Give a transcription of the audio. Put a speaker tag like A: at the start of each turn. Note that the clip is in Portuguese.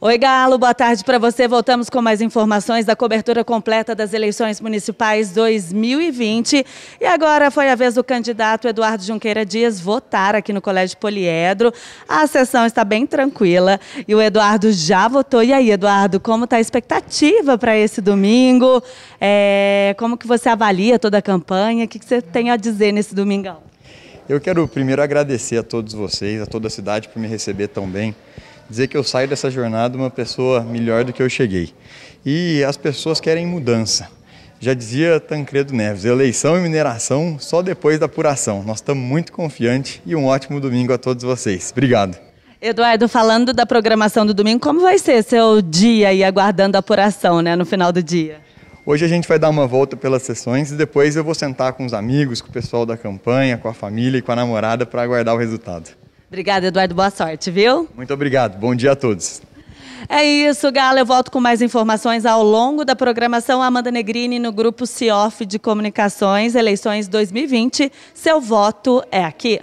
A: Oi, Galo, boa tarde para você. Voltamos com mais informações da cobertura completa das eleições municipais 2020. E agora foi a vez do candidato Eduardo Junqueira Dias votar aqui no Colégio Poliedro. A sessão está bem tranquila e o Eduardo já votou. E aí, Eduardo, como está a expectativa para esse domingo? É, como que você avalia toda a campanha? O que, que você tem a dizer nesse domingão?
B: Eu quero primeiro agradecer a todos vocês, a toda a cidade por me receber tão bem dizer que eu saio dessa jornada uma pessoa melhor do que eu cheguei. E as pessoas querem mudança. Já dizia Tancredo Neves, eleição e mineração só depois da apuração. Nós estamos muito confiantes e um ótimo domingo a todos vocês. Obrigado.
A: Eduardo, falando da programação do domingo, como vai ser seu dia aí aguardando a apuração, né, no final do dia?
B: Hoje a gente vai dar uma volta pelas sessões e depois eu vou sentar com os amigos, com o pessoal da campanha, com a família e com a namorada para aguardar o resultado.
A: Obrigada, Eduardo. Boa sorte, viu?
B: Muito obrigado. Bom dia a todos.
A: É isso, Galo. Eu volto com mais informações ao longo da programação. Amanda Negrini no grupo CIOF de Comunicações, eleições 2020. Seu voto é aqui.